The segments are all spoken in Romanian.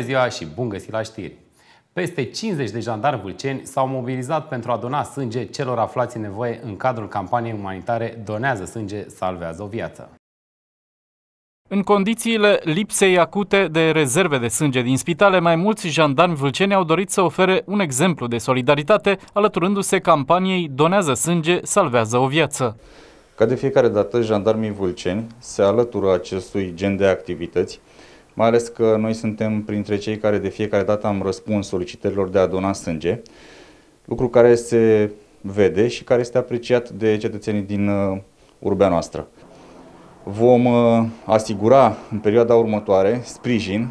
Bună ziua și bun găsit la știri! Peste 50 de jandarmi vâlceni s-au mobilizat pentru a dona sânge celor aflați în nevoie în cadrul campaniei umanitare Donează sânge, salvează o viață. În condițiile lipsei acute de rezerve de sânge din spitale, mai mulți jandarmi vâlceni au dorit să ofere un exemplu de solidaritate, alăturându-se campaniei Donează sânge, salvează o viață. Ca de fiecare dată, jandarmii vâlceni se alătură acestui gen de activități, mai ales că noi suntem printre cei care de fiecare dată am răspuns solicitărilor de a dona sânge, lucru care se vede și care este apreciat de cetățenii din uh, urbea noastră. Vom uh, asigura în perioada următoare sprijin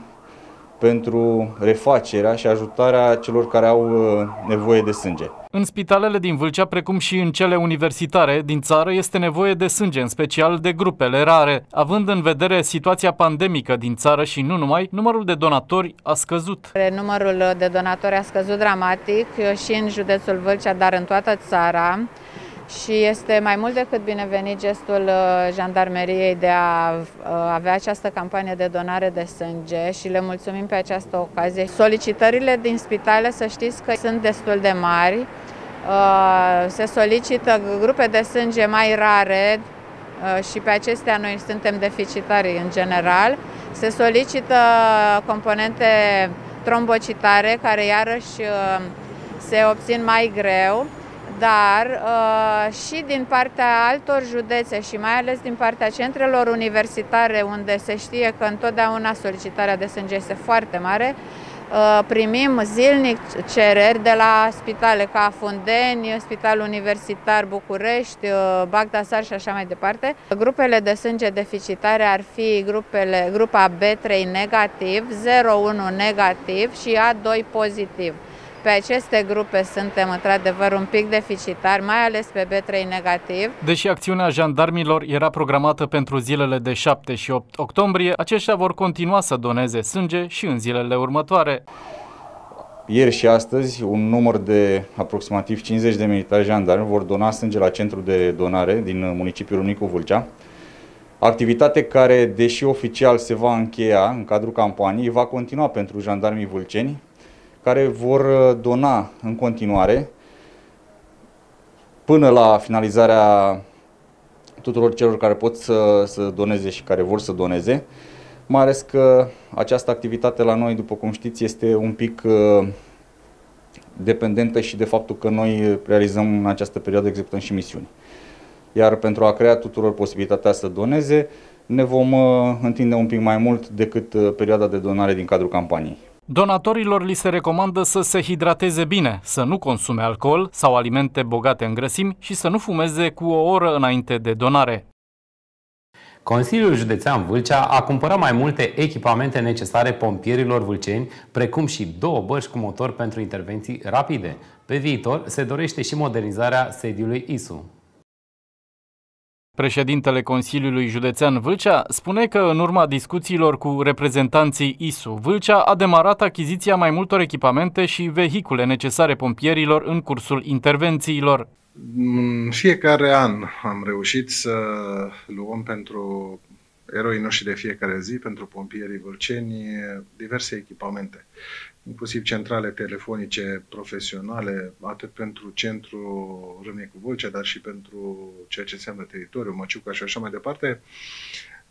pentru refacerea și ajutarea celor care au uh, nevoie de sânge. În spitalele din Vâlcea, precum și în cele universitare din țară, este nevoie de sânge, în special de grupele rare. Având în vedere situația pandemică din țară și nu numai, numărul de donatori a scăzut. Numărul de donatori a scăzut dramatic și în județul Vâlcea, dar în toată țara și este mai mult decât binevenit gestul uh, jandarmeriei de a uh, avea această campanie de donare de sânge și le mulțumim pe această ocazie. Solicitările din spitale, să știți că sunt destul de mari. Uh, se solicită grupe de sânge mai rare și pe acestea noi suntem deficitari în general. Se solicită componente trombocitare care iarăși se obțin mai greu dar uh, și din partea altor județe și mai ales din partea centrelor universitare, unde se știe că întotdeauna solicitarea de sânge este foarte mare, uh, primim zilnic cereri de la spitale ca Fundeni, Spitalul Universitar București, uh, Bagdasar și așa mai departe. Grupele de sânge deficitare ar fi grupele, grupa B3 negativ, 01 negativ și A2 pozitiv. Pe aceste grupe suntem într-adevăr un pic deficitari, mai ales pe B3 negativ. Deși acțiunea jandarmilor era programată pentru zilele de 7 și 8 octombrie, aceștia vor continua să doneze sânge și în zilele următoare. Ieri și astăzi, un număr de aproximativ 50 de militari jandarmi vor dona sânge la centru de donare din municipiul Unicu Vâlcea. Activitate care, deși oficial se va încheia în cadrul campaniei, va continua pentru jandarmii vâlceni, care vor uh, dona în continuare până la finalizarea tuturor celor care pot să, să doneze și care vor să doneze, mai ales că această activitate la noi, după cum știți, este un pic uh, dependentă și de faptul că noi realizăm în această perioadă, executăm și misiuni. Iar pentru a crea tuturor posibilitatea să doneze, ne vom uh, întinde un pic mai mult decât perioada de donare din cadrul campaniei. Donatorilor li se recomandă să se hidrateze bine, să nu consume alcool sau alimente bogate în grăsimi și să nu fumeze cu o oră înainte de donare. Consiliul Județean Vâlcea a cumpărat mai multe echipamente necesare pompierilor vâlceni, precum și două bărci cu motor pentru intervenții rapide. Pe viitor se dorește și modernizarea sediului ISU. Președintele Consiliului Județean Vâlcea spune că în urma discuțiilor cu reprezentanții ISU, Vâlcea a demarat achiziția mai multor echipamente și vehicule necesare pompierilor în cursul intervențiilor. În fiecare an am reușit să luăm pentru eroii noștri de fiecare zi, pentru pompierii vâlceni, diverse echipamente inclusiv centrale telefonice profesionale, atât pentru centru Râmnicu Vâlcea, dar și pentru ceea ce înseamnă teritoriul, Măciuca și așa mai departe.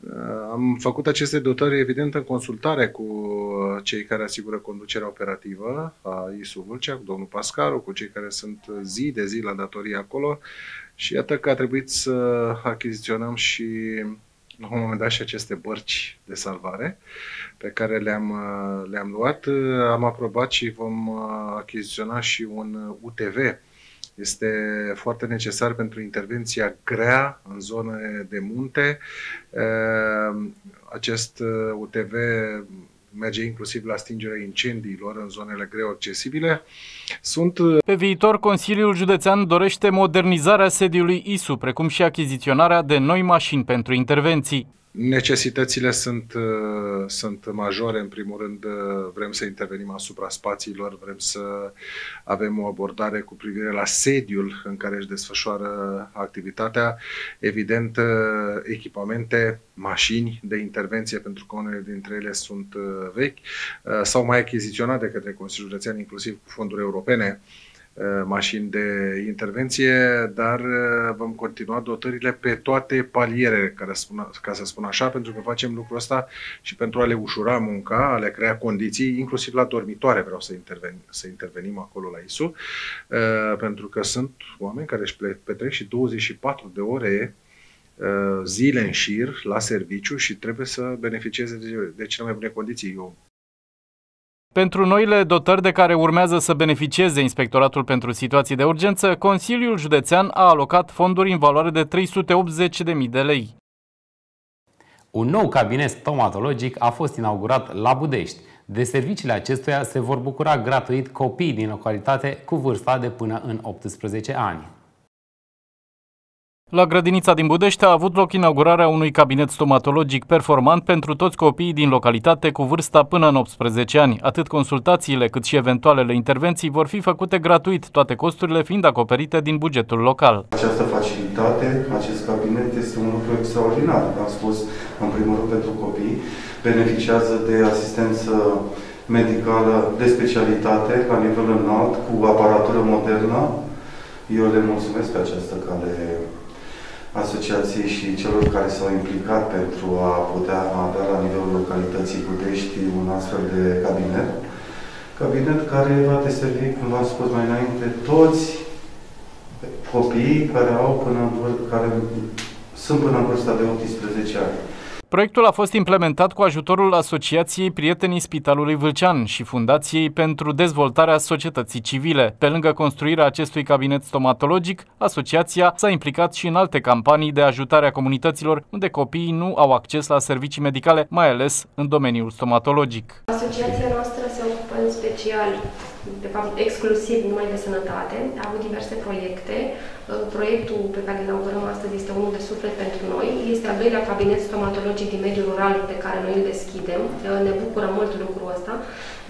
Uh, am făcut aceste dotări, evident, în consultare cu cei care asigură conducerea operativă a ISU Vâlcea, cu domnul Pascaru, cu cei care sunt zi de zi la datorie acolo și iată că a trebuit să achiziționăm și la un moment dat și aceste bărci de salvare pe care le-am, uh, le-am luat. Uh, am aprobat și vom uh, achiziționa și un UTV. Este foarte necesar pentru intervenția grea în zone de munte. Acest UTV merge inclusiv la stingerea incendiilor în zonele greu accesibile. Sunt... Pe viitor, Consiliul Județean dorește modernizarea sediului ISU, precum și achiziționarea de noi mașini pentru intervenții. Necesitățile sunt, uh, sunt majore. În primul rând, uh, vrem să intervenim asupra spațiilor, vrem să avem o abordare cu privire la sediul în care își desfășoară activitatea. Evident, uh, echipamente, mașini de intervenție, pentru că unele dintre ele sunt vechi, sau mai achiziționate de către Consiliul Județean, inclusiv cu fonduri europene Uh, mașini de intervenție, dar uh, vom continua dotările pe toate palierele, ca, spun, ca să spun așa, pentru că facem lucrul ăsta și pentru a le ușura munca, a le crea condiții, inclusiv la dormitoare vreau să, interven, să intervenim acolo la ISU, uh, pentru că sunt oameni care își petrec și 24 de ore zile în șir la serviciu și trebuie să beneficieze de, de cele mai bune condiții. Eu pentru noile dotări de care urmează să beneficieze Inspectoratul pentru Situații de Urgență, Consiliul Județean a alocat fonduri în valoare de 380.000 de lei. Un nou cabinet stomatologic a fost inaugurat la Budești. De serviciile acestuia se vor bucura gratuit copiii din localitate cu vârsta de până în 18 ani. La grădinița din Budești a avut loc inaugurarea unui cabinet stomatologic performant pentru toți copiii din localitate cu vârsta până în 18 ani. Atât consultațiile cât și eventualele intervenții vor fi făcute gratuit, toate costurile fiind acoperite din bugetul local. Această facilitate, acest cabinet este un lucru extraordinar, am spus în primul rând pentru copii, beneficiază de asistență medicală de specialitate la nivel înalt, cu aparatură modernă. Eu le mulțumesc pe această cale asociației și celor care s-au implicat pentru a putea avea la nivelul localității Budești un astfel de cabinet. Cabinet care va deservi, cum v-am spus mai înainte, toți copiii care au până în care sunt până în vârsta de 18 ani. Proiectul a fost implementat cu ajutorul Asociației Prietenii Spitalului Vâlcean și Fundației pentru Dezvoltarea Societății Civile. Pe lângă construirea acestui cabinet stomatologic, asociația s-a implicat și în alte campanii de ajutare a comunităților unde copiii nu au acces la servicii medicale, mai ales în domeniul stomatologic. Asociația noastră se ocupă în special de fapt exclusiv numai de sănătate. A avut diverse proiecte. Uh, proiectul pe care îl inaugurăm astăzi este unul de suflet pentru noi. Este al doilea cabinet stomatologic din mediul rural pe care noi îl deschidem. Uh, ne bucură mult lucrul ăsta,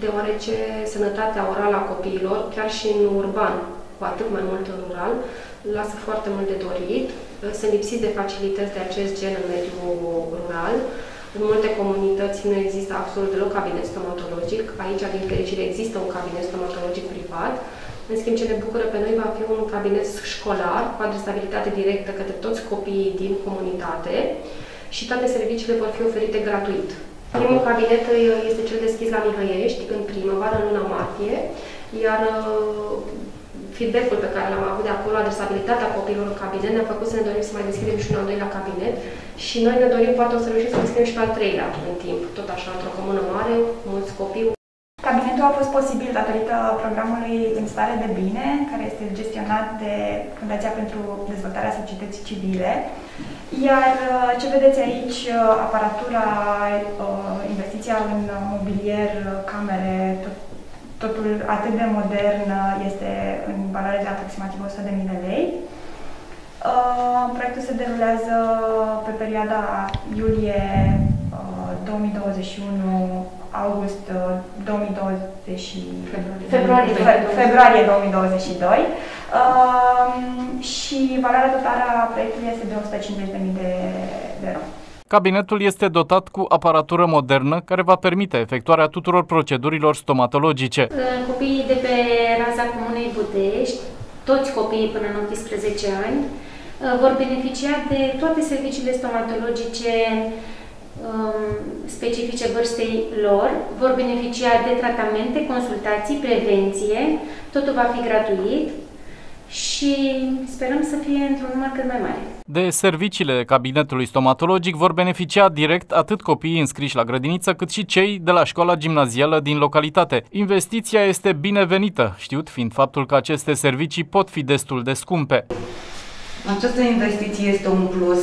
deoarece sănătatea orală a copiilor, chiar și în urban, cu atât mai mult în rural, lasă foarte mult de dorit. Uh, sunt lipsiți de facilități de acest gen în mediul rural. În multe comunități nu există absolut deloc cabinet stomatologic. Aici, din fericire, există un cabinet stomatologic privat. În schimb, ce ne bucură pe noi va fi un cabinet școlar cu adresabilitate directă către toți copiii din comunitate și toate serviciile vor fi oferite gratuit. Primul cabinet este cel deschis la Mihăiești în primăvară, în luna martie, iar uh, feedback-ul pe care l-am avut de acolo, adresabilitatea copiilor în cabinet, ne-a făcut să ne dorim să mai deschidem și un al doilea cabinet și noi ne dorim poate o să reușim să deschidem și pe al treilea în timp, tot așa, într-o comună mare, mulți copii. Cabinetul a fost posibil datorită programului În stare de bine, care este gestionat de Fundația pentru Dezvoltarea Societății Civile. Iar uh, ce vedeți aici, uh, aparatura, uh, investiția în mobilier, camere, tot totul atât de modern este în valoare de aproximativ 100.000 de lei. Uh, proiectul se derulează pe perioada iulie 2021 uh, august 2020 uh, februarie, februarie 2022 uh, și valoarea totală a proiectului este de 150.000 de, de euro. Cabinetul este dotat cu aparatură modernă care va permite efectuarea tuturor procedurilor stomatologice. Copiii de pe raza Comunei Budești, toți copiii până în 18 ani, vor beneficia de toate serviciile stomatologice um, specifice vârstei lor, vor beneficia de tratamente, consultații, prevenție, totul va fi gratuit, și sperăm să fie într-un număr cât mai mare. De serviciile cabinetului stomatologic vor beneficia direct atât copiii înscriși la grădiniță, cât și cei de la școala gimnazială din localitate. Investiția este binevenită, știut fiind faptul că aceste servicii pot fi destul de scumpe. Această investiție este un plus,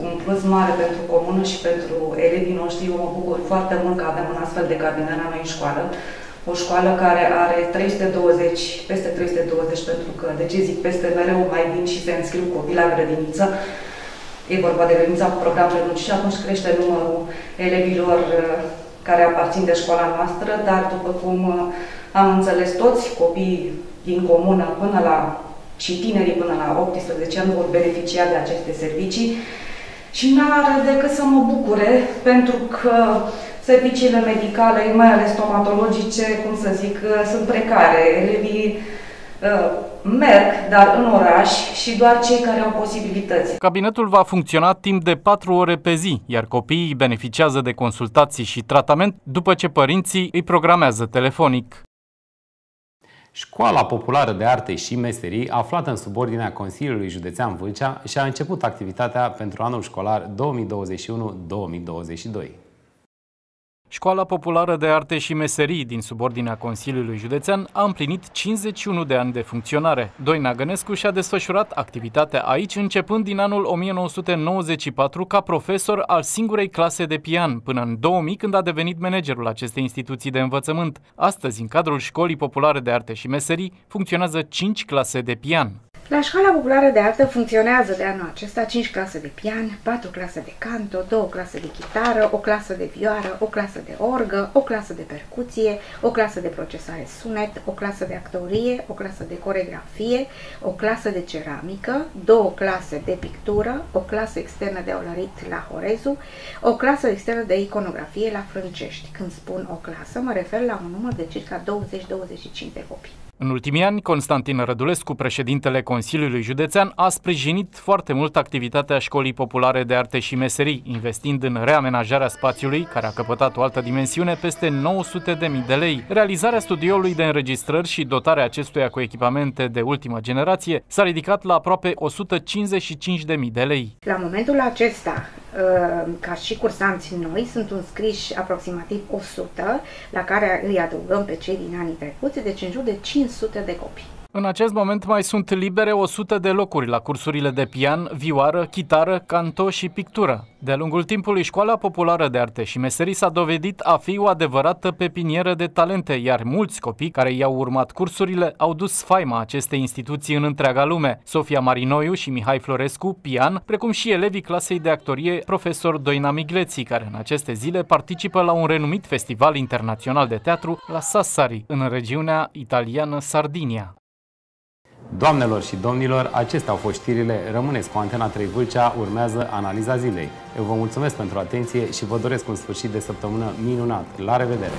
un plus mare pentru comună și pentru elevii noștri. Eu mă bucur foarte mult că avem un astfel de cabinet la noi în școală o școală care are 320, peste 320, pentru că, de ce zic peste, mereu mai vin și se înscriu copii la grădiniță, e vorba de grădinița cu program prelungit și atunci crește numărul elevilor uh, care aparțin de școala noastră, dar după cum uh, am înțeles toți, copiii din comună până la și tinerii până la 18 ani vor beneficia de aceste servicii. Și n-are decât să mă bucure pentru că serviciile medicale, mai ales stomatologice, cum să zic, uh, sunt precare. Elevii uh, merg, dar în oraș și doar cei care au posibilități. Cabinetul va funcționa timp de 4 ore pe zi, iar copiii beneficiază de consultații și tratament după ce părinții îi programează telefonic. Școala Populară de Arte și Meserii, aflată în subordinea Consiliului Județean Vâlcea, și-a început activitatea pentru anul școlar 2021-2022. Școala Populară de Arte și Meserii din subordinea Consiliului Județean a împlinit 51 de ani de funcționare. Doina Gănescu și-a desfășurat activitatea aici începând din anul 1994 ca profesor al singurei clase de pian, până în 2000 când a devenit managerul acestei instituții de învățământ. Astăzi, în cadrul Școlii Populare de Arte și Meserii, funcționează 5 clase de pian. La Școala Populară de Artă funcționează de anul acesta 5 clase de pian, 4 clase de canto, 2 clase de chitară, o clasă de vioară, o clasă de orgă, o clasă de percuție, o clasă de procesare sunet, o clasă de actorie, o clasă de coregrafie, o clasă de ceramică, două clase de pictură, o clasă externă de olărit la Horezu, o clasă externă de iconografie la Frâncești. Când spun o clasă, mă refer la un număr de circa 20-25 de copii. În ultimii ani, Constantin Rădulescu, președintele Consiliului Județean, a sprijinit foarte mult activitatea Școlii Populare de Arte și Meserii, investind în reamenajarea spațiului, care a căpătat o altă dimensiune, peste 900.000 de lei. Realizarea studioului de înregistrări și dotarea acestuia cu echipamente de ultimă generație s-a ridicat la aproape 155.000 de lei. La momentul acesta, ă, ca și cursanți noi, sunt înscriși aproximativ 100, la care îi adăugăm pe cei din anii trecuți, deci în jur de 5 500 de copii. În acest moment mai sunt libere 100 de locuri la cursurile de pian, vioară, chitară, canto și pictură. De-a lungul timpului, Școala Populară de Arte și Meserii s-a dovedit a fi o adevărată pepinieră de talente, iar mulți copii care i-au urmat cursurile au dus faima acestei instituții în întreaga lume. Sofia Marinoiu și Mihai Florescu, pian, precum și elevii clasei de actorie profesor Doina Migleții, care în aceste zile participă la un renumit festival internațional de teatru la Sassari, în regiunea italiană Sardinia. Doamnelor și domnilor, acestea au fost știrile. Rămâneți cu Antena 3 Vâlcea, urmează analiza zilei. Eu vă mulțumesc pentru atenție și vă doresc un sfârșit de săptămână minunat. La revedere!